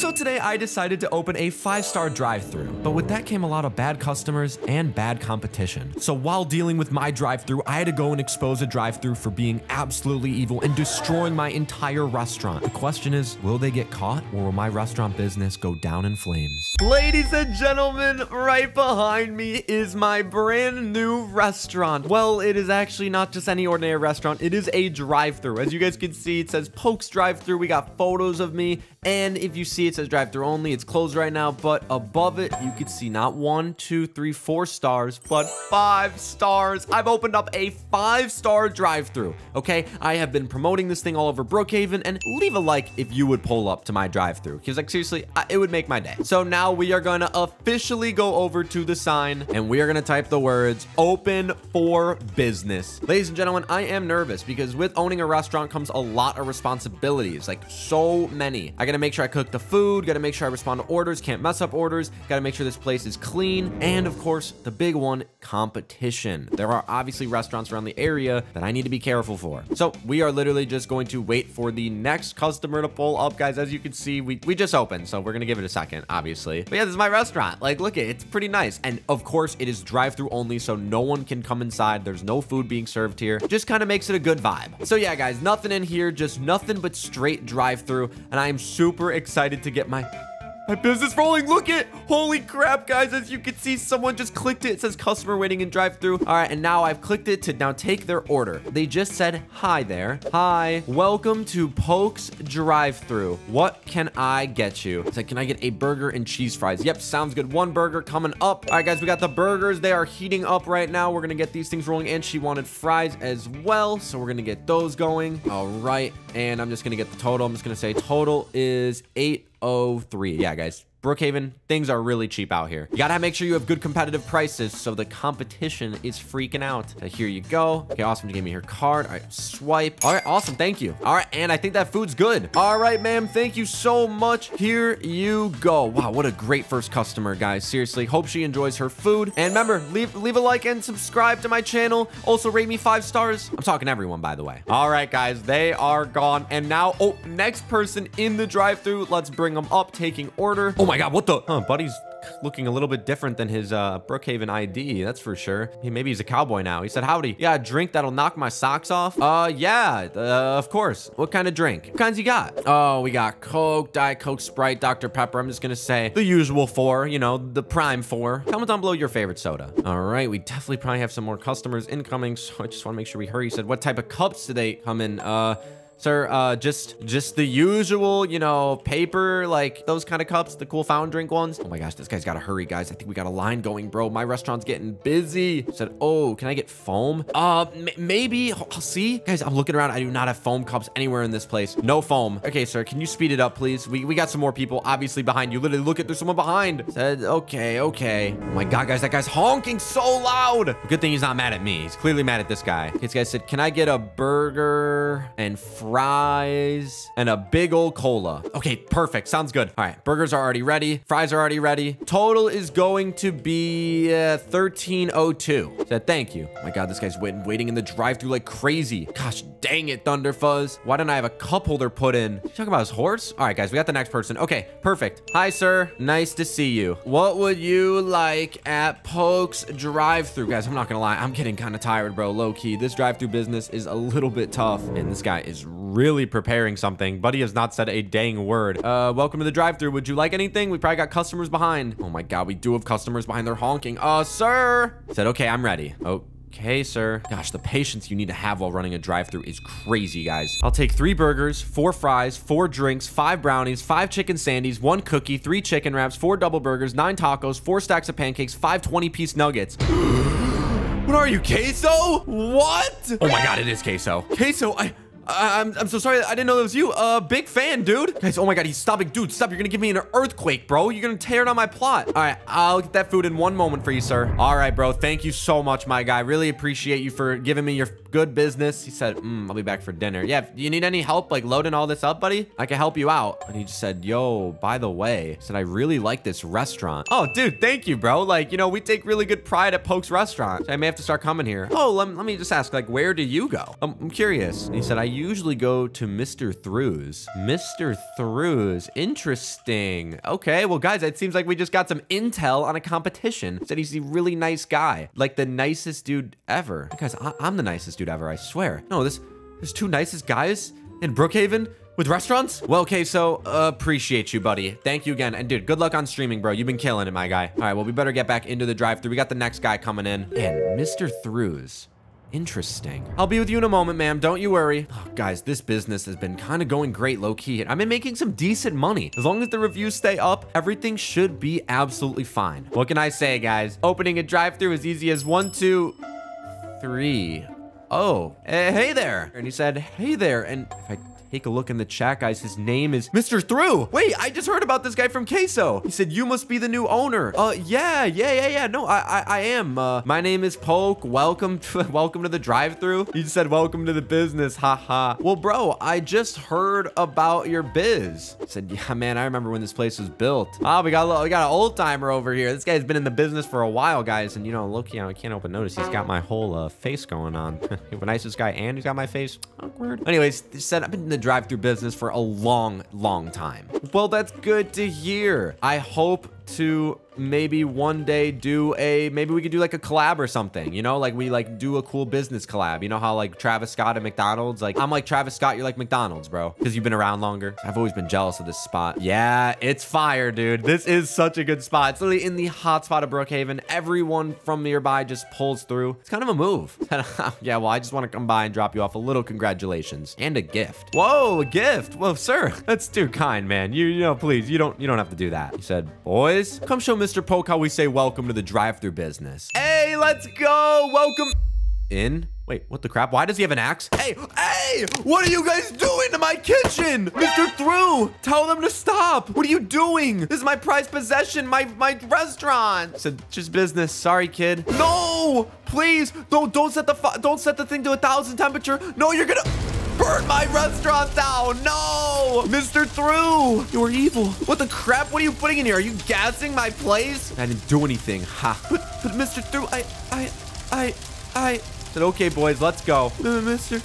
So today I decided to open a five-star drive-through, but with that came a lot of bad customers and bad competition. So while dealing with my drive-through, I had to go and expose a drive-through for being absolutely evil and destroying my entire restaurant. The question is, will they get caught or will my restaurant business go down in flames? Ladies and gentlemen, right behind me is my brand new restaurant. Well, it is actually not just any ordinary restaurant. It is a drive-through. As you guys can see, it says Pokes drive-through. We got photos of me. And if you see, it says drive-through only. It's closed right now, but above it, you can see not one, two, three, four stars, but five stars. I've opened up a five-star drive-through, okay? I have been promoting this thing all over Brookhaven, and leave a like if you would pull up to my drive-through, because like seriously, it would make my day. So now we are going to officially go over to the sign, and we are going to type the words open for business. Ladies and gentlemen, I am nervous because with owning a restaurant comes a lot of responsibilities, like so many. I got to make sure I cook the food, got to make sure I respond to orders, can't mess up orders, got to make sure this place is clean, and of course, the big one, competition. There are obviously restaurants around the area that I need to be careful for. So we are literally just going to wait for the next customer to pull up, guys. As you can see, we, we just opened, so we're to give it a second, obviously. But yeah, this is my restaurant. Like, look, it, it's pretty nice. And of course, it is drive-through only, so no one can come inside. There's no food being served here. Just kind of makes it a good vibe. So yeah, guys, nothing in here, just nothing but straight drive-through. And I am super excited to get my my business rolling. Look it. Holy crap, guys. As you can see, someone just clicked it. It says customer waiting in drive through. All right. And now I've clicked it to now take their order. They just said hi there. Hi. Welcome to Pokes drive through. What can I get you? It's like, can I get a burger and cheese fries? Yep. Sounds good. One burger coming up. All right, guys. We got the burgers. They are heating up right now. We're going to get these things rolling. And she wanted fries as well. So we're going to get those going. All right. And I'm just going to get the total. I'm just going to say total is eight 03. Yeah, guys. Brookhaven, things are really cheap out here. You gotta make sure you have good competitive prices so the competition is freaking out. So here you go. Okay, awesome. You gave me your card. All right, swipe. All right, awesome. Thank you. All right, and I think that food's good. All right, ma'am. Thank you so much. Here you go. Wow, what a great first customer, guys. Seriously, hope she enjoys her food. And remember, leave, leave a like and subscribe to my channel. Also, rate me five stars. I'm talking everyone, by the way. All right, guys, they are gone. And now, oh, next person in the drive-thru. Let's bring them up, taking order. Oh my God, what the? Huh, buddy's looking a little bit different than his uh, Brookhaven ID, that's for sure. He, maybe he's a cowboy now. He said, howdy. Yeah, a drink that'll knock my socks off? Uh, yeah, uh, of course. What kind of drink? What kinds you got? Oh, we got Coke, Diet Coke, Sprite, Dr. Pepper. I'm just gonna say the usual four, you know, the prime four. Comment down below your favorite soda. All right, we definitely probably have some more customers incoming, so I just wanna make sure we hurry. He said, what type of cups do they come in? Uh, Sir, uh, just just the usual, you know, paper, like those kind of cups, the cool fountain drink ones. Oh my gosh, this guy's got to hurry, guys. I think we got a line going, bro. My restaurant's getting busy. Said, oh, can I get foam? Uh, maybe. I'll see. Guys, I'm looking around. I do not have foam cups anywhere in this place. No foam. Okay, sir, can you speed it up, please? We, we got some more people, obviously, behind you. Literally, look at, there's someone behind. Said, okay, okay. Oh my God, guys, that guy's honking so loud. Good thing he's not mad at me. He's clearly mad at this guy. This guy said, can I get a burger and fries, and a big old cola. Okay, perfect. Sounds good. All right, burgers are already ready. Fries are already ready. Total is going to be uh, 1302. Said thank you. Oh my God, this guy's waiting, waiting in the drive-through like crazy. Gosh, dang it, Thunderfuzz. Why didn't I have a cup holder put in? You talking about his horse? All right, guys, we got the next person. Okay, perfect. Hi, sir. Nice to see you. What would you like at Pokes drive-through? Guys, I'm not gonna lie. I'm getting kind of tired, bro. Low key. This drive-through business is a little bit tough. And this guy is really preparing something. Buddy has not said a dang word. Uh, welcome to the drive-through. Would you like anything? We probably got customers behind. Oh my God, we do have customers behind. They're honking. Uh, sir. Said, okay, I'm ready. Oh. Okay, sir. Gosh, the patience you need to have while running a drive-thru is crazy, guys. I'll take three burgers, four fries, four drinks, five brownies, five chicken sandies, one cookie, three chicken wraps, four double burgers, nine tacos, four stacks of pancakes, five 20-piece nuggets. what are you, queso? What? Oh my God, it is queso. Queso, I... I'm, I'm so sorry. I didn't know that was you. Uh, big fan, dude. Guys, oh my god, he's stopping. Dude, stop. You're gonna give me an earthquake, bro. You're gonna tear down my plot. All right, I'll get that food in one moment for you, sir. All right, bro. Thank you so much, my guy. Really appreciate you for giving me your good business. He said, mm, I'll be back for dinner. Yeah, do you need any help, like, loading all this up, buddy? I can help you out. And he just said, yo, by the way, said, I really like this restaurant. Oh, dude, thank you, bro. Like, you know, we take really good pride at Poke's restaurant. So I may have to start coming here. Oh, let, let me just ask, like, where do you go? I'm, I'm curious. And he said, I usually go to Mr. Through's. Mr. Through's. Interesting. Okay, well, guys, it seems like we just got some intel on a competition. Said he's a really nice guy. Like the nicest dude ever. Guys, I I'm the nicest dude ever, I swear. No, this there's two nicest guys in Brookhaven with restaurants? Well, okay, so appreciate you, buddy. Thank you again. And dude, good luck on streaming, bro. You've been killing it, my guy. All right, well, we better get back into the drive through We got the next guy coming in. And Mr. Through's. Interesting. I'll be with you in a moment, ma'am. Don't you worry. Oh, guys, this business has been kind of going great low-key. I've been making some decent money. As long as the reviews stay up, everything should be absolutely fine. What can I say, guys? Opening a drive-through as easy as one, two, three. Oh, eh, hey there. And he said, hey there. And if I Take a look in the chat, guys. His name is Mr. Through. Wait, I just heard about this guy from Queso. He said, you must be the new owner. Uh, yeah, yeah, yeah, yeah. No, I, I, I am. Uh, my name is Poke. Welcome to, welcome to the drive-through. He said, welcome to the business. Haha. Ha. Well, bro, I just heard about your biz. I said, yeah, man, I remember when this place was built. Oh, we got a little, we got an old timer over here. This guy's been in the business for a while, guys. And you know, look, you know, I can't help but notice he's got my whole uh, face going on. the nicest guy and he's got my face. Awkward. Anyways, he said, I've been in the drive-through business for a long, long time. Well, that's good to hear. I hope to maybe one day do a maybe we could do like a collab or something you know? Like we like do a cool business collab. You know how like travis scott at mcdonald's? Like i'm like travis scott you're like mcdonald's bro. Because you've been around longer. I've always been jealous of this spot. Yeah it's fire dude. This is such a good spot. It's literally in the hot spot of brookhaven. Everyone from nearby just pulls through. It's kind of a move. Yeah well i just want to come by and drop you off a little congratulations and a gift. Whoa a gift. Well sir that's too kind man. You you know please you don't you don't have to do that. He said boys come show Mr. Poke how we say welcome to the drive-through business. Hey, let's go. Welcome in. Wait, what the crap? Why does he have an axe? Hey, hey, what are you guys doing to my kitchen? Mr. Through, tell them to stop. What are you doing? This is my prized possession, my, my restaurant. Said just business. Sorry, kid. No, please, don't, don't set the, don't set the thing to a thousand temperature. No, you're gonna burn my restaurant down. No, Mr. Through, you're evil. What the crap? What are you putting in here? Are you gassing my place? I didn't do anything. Ha. But, but Mr. Through, I, I, I, I said, okay, boys, let's go. Mr.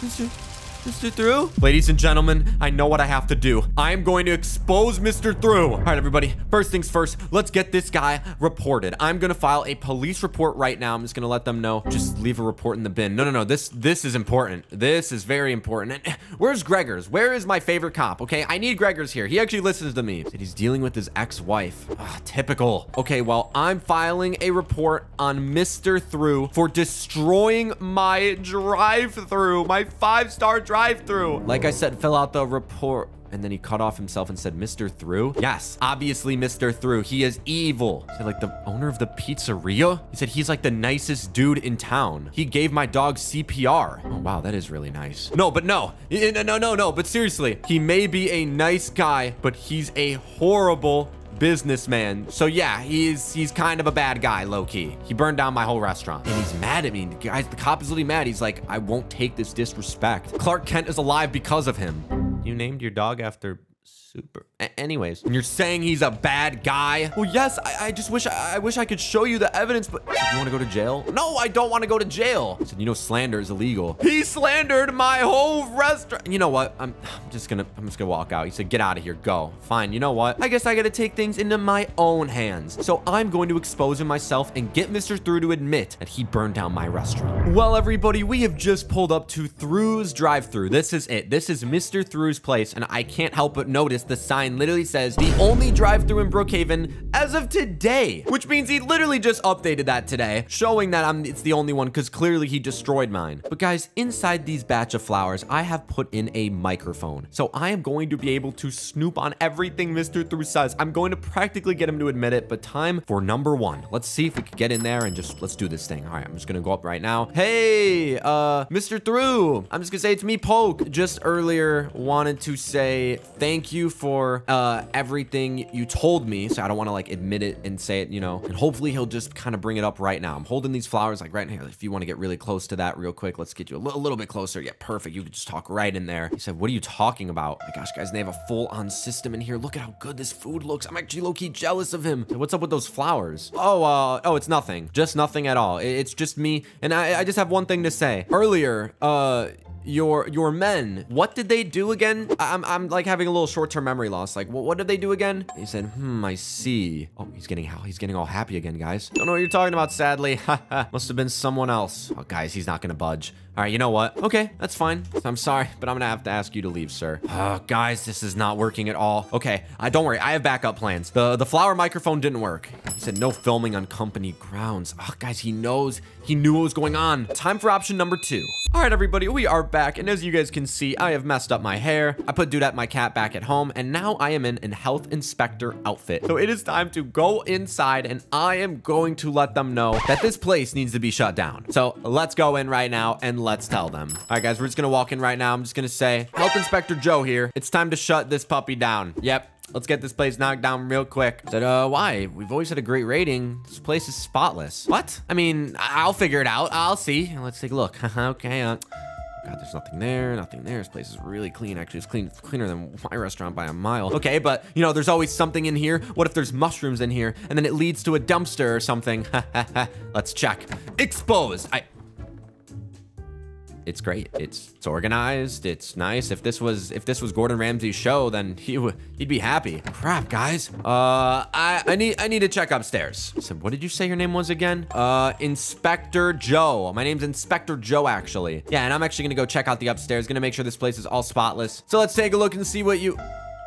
Mr. Mr. Through? Ladies and gentlemen, I know what I have to do. I'm going to expose Mr. Through. All right, everybody. First things first, let's get this guy reported. I'm going to file a police report right now. I'm just going to let them know. Just leave a report in the bin. No, no, no. This this is important. This is very important. And where's Gregors? Where is my favorite cop? Okay, I need Gregors here. He actually listens to me. He's dealing with his ex-wife. Ah, typical. Okay, well, I'm filing a report on Mr. Through for destroying my drive-through, my five-star drive drive-through. Like I said, fill out the report. And then he cut off himself and said, Mr. Through? Yes, obviously Mr. Through. He is evil. Is like the owner of the pizzeria? He said he's like the nicest dude in town. He gave my dog CPR. Oh, wow, that is really nice. No, but no. No, no, no, no. But seriously, he may be a nice guy, but he's a horrible businessman. So yeah, he's he's kind of a bad guy, low-key. He burned down my whole restaurant. And he's mad at me. Guys, the cop is really mad. He's like, I won't take this disrespect. Clark Kent is alive because of him. You named your dog after super. A anyways, and you're saying he's a bad guy? Well, yes, I, I just wish I, I, wish I could show you the evidence, but you want to go to jail? No, I don't want to go to jail. Said, you know, slander is illegal. He slandered my whole restaurant. You know what? I'm, I'm just gonna, I'm just gonna walk out. He said, get out of here, go. Fine, you know what? I guess I gotta take things into my own hands. So I'm going to expose him myself and get Mr. Through to admit that he burned down my restaurant. Well, everybody, we have just pulled up to Through's drive-through. This is it. This is Mr. Through's place, and I can't help but notice the sign literally says the only drive-through in Brookhaven as of today, which means he literally just updated that today, showing that I'm it's the only one because clearly he destroyed mine. But guys, inside these batch of flowers, I have put in a microphone. So I am going to be able to snoop on everything Mr. Through says. I'm going to practically get him to admit it, but time for number one. Let's see if we can get in there and just let's do this thing. All right, I'm just gonna go up right now. Hey, uh, Mr. Through. I'm just gonna say it's me, Poke. Just earlier wanted to say thank you for uh, everything you told me. So I don't want to like admit it and say it, you know, and hopefully he'll just kind of bring it up right now. I'm holding these flowers like right here. If you want to get really close to that real quick, let's get you a little, little bit closer. Yeah, perfect. You could just talk right in there. He said, what are you talking about? my gosh, guys, they have a full on system in here. Look at how good this food looks. I'm actually low key jealous of him. What's up with those flowers? Oh, uh, oh, it's nothing. Just nothing at all. It's just me. And I, I just have one thing to say. Earlier, uh, your your men. What did they do again? I- I'm, I'm like having a little short-term memory loss. Like, what, what did they do again? He said, hmm, I see. Oh, he's getting how he's getting all happy again, guys. Don't know what you're talking about, sadly. Must have been someone else. Oh, guys, he's not gonna budge. All right, you know what? Okay, that's fine. I'm sorry, but I'm gonna have to ask you to leave, sir. Oh, guys, this is not working at all. Okay, uh, don't worry. I have backup plans. The the flower microphone didn't work. He said no filming on company grounds. Oh, guys, he knows. He knew what was going on. Time for option number two. All right, everybody, we are back, and as you guys can see, I have messed up my hair. I put Dudette, my cat, back at home, and now I am in an health inspector outfit. So it is time to go inside, and I am going to let them know that this place needs to be shut down. So let's go in right now, and let's tell them. All right, guys, we're just gonna walk in right now. I'm just gonna say, Health Inspector Joe here. It's time to shut this puppy down. Yep, Let's get this place knocked down real quick. Said, uh, why? We've always had a great rating. This place is spotless. What? I mean, I'll figure it out. I'll see. Let's take a look. okay, uh, God, there's nothing there, nothing there. This place is really clean. Actually, it's clean, cleaner than my restaurant by a mile. Okay, but you know, there's always something in here. What if there's mushrooms in here and then it leads to a dumpster or something? Let's check. Exposed. I. It's great. It's it's organized. It's nice. If this was if this was Gordon Ramsay's show, then he would he'd be happy. Crap, guys. Uh, I I need I need to check upstairs. So what did you say your name was again? Uh, Inspector Joe. My name's Inspector Joe, actually. Yeah, and I'm actually gonna go check out the upstairs. Gonna make sure this place is all spotless. So let's take a look and see what you.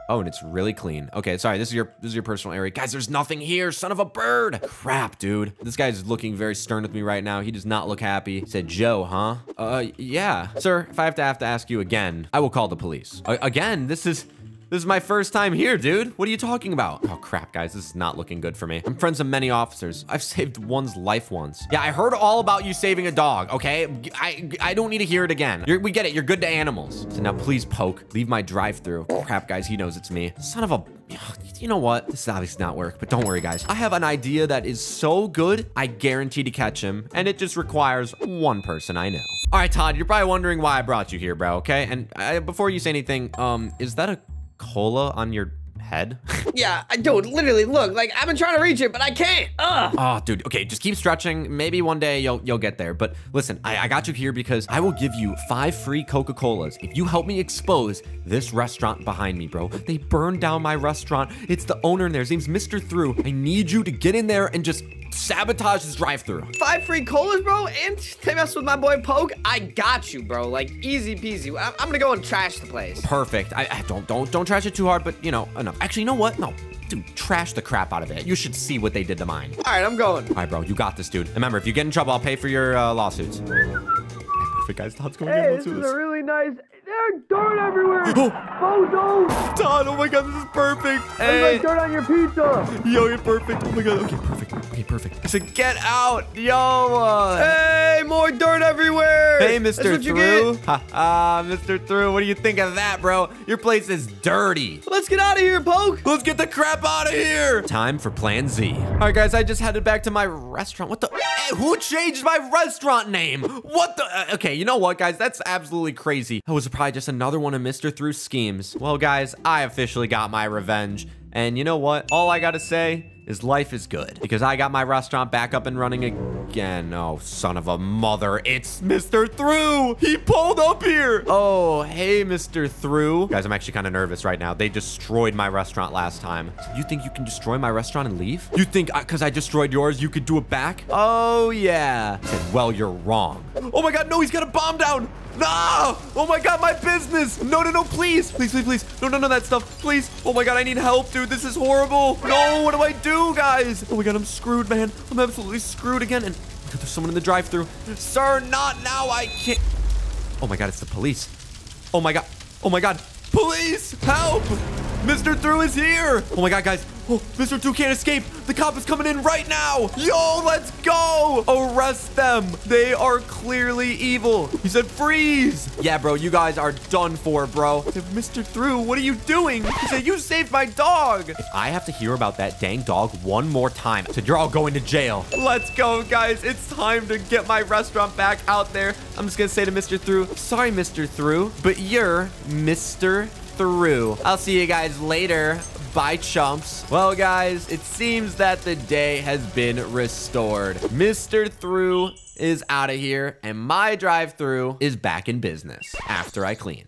Oh, and it's really clean. Okay, sorry. This is your this is your personal area. Guys, there's nothing here. Son of a bird. Crap, dude. This guy's looking very stern with me right now. He does not look happy. He said, Joe, huh? Uh, yeah. Sir, if I have to have to ask you again, I will call the police. A again? This is this is my first time here, dude. What are you talking about? Oh, crap, guys. This is not looking good for me. I'm friends with many officers. I've saved one's life once. Yeah, I heard all about you saving a dog, okay? I I don't need to hear it again. You're, we get it. You're good to animals. So now please, Poke, leave my drive-through. Crap, guys. He knows it's me. Son of a... You know what? This is obviously not work, but don't worry, guys. I have an idea that is so good, I guarantee to catch him, and it just requires one person I know. All right, Todd, you're probably wondering why I brought you here, bro, okay? And uh, before you say anything, um, is that a cola on your head? Yeah, I don't literally look like I've been trying to reach it, but I can't. Ugh. Oh, dude. Okay, just keep stretching. Maybe one day you'll you'll get there. But listen, I, I got you here because I will give you five free Coca-Colas if you help me expose this restaurant behind me, bro. They burned down my restaurant. It's the owner in there. His name's Mr. Through. I need you to get in there and just sabotage his drive-through. Five free colas, bro, and they mess with my boy Poke. I got you, bro. Like easy peasy. I- I'm gonna go and trash the place. Perfect. I, I don't don't don't trash it too hard, but you know enough. Actually, you know what? No, dude, trash the crap out of it. You should see what they did to mine. All right, I'm going. All right, bro, you got this, dude. Remember, if you get in trouble, I'll pay for your uh, lawsuits. Perfect, guys. Todd's going in. Hey, Let's this do is this. a really nice. There's dirt everywhere. Oh. Bozo. Todd, oh my god, this is perfect. There's Hey, like dirt on your pizza. yo, you're perfect. Oh my god. Okay, perfect. Okay, perfect. I said, get out, yo. Hey, more dirt everywhere. Hey, Mr. what Through. get. Ha ha, Mr. Through. What do you think of that, bro? Your place is dirty. Let's get out of here, Poke. Let's get the crap out of here. Time for plan Z. All right, guys, I just headed back to my restaurant. What the? Hey, who changed my restaurant name? What the? uh, okay, you know what, guys? That's absolutely crazy. That was probably just another one of Mr. Through schemes. Well, guys, I officially got my revenge. And you know what? All I gotta say is life is good because I got my restaurant back up and running again. Oh, son of a mother. It's Mr. Through. He pulled up here. Oh, hey, Mr. Through. Guys, I'm actually kind of nervous right now. They destroyed my restaurant last time. You think you can destroy my restaurant and leave? You think because I destroyed yours, you could do it back? Oh, yeah. I said, well, you're wrong. Oh my God, no, he's got a bomb down. No! Oh my god, my business! No, no, no, please! Please, please, please. No, no, no, that stuff. Please. Oh my god, I need help, dude. This is horrible. No, what do I do, guys? Oh my god, I'm screwed, man. I'm absolutely screwed again. And there's someone in the drive-thru. Sir, not now. I can't. Oh my god, it's the police. Oh my god. Oh my god. Police! Help! Mr. Through is here! Oh my god, guys. Oh, Mr. Through can't escape. The cop is coming in right now. Yo, let's go! Arrest them. They are clearly evil. He said freeze. Yeah, bro, you guys are done for, bro. Said, Mr. Through, what are you doing? He said, you saved my dog. If I have to hear about that dang dog one more time, said, you're all going to jail. Let's go, guys. It's time to get my restaurant back out there. I'm just gonna say to Mr. Through, sorry, Mr. Through, but you're Mr. Through. I'll see you guys later. By chumps. Well, guys, it seems that the day has been restored. Mr. Through is out of here, and my drive-through is back in business after I clean.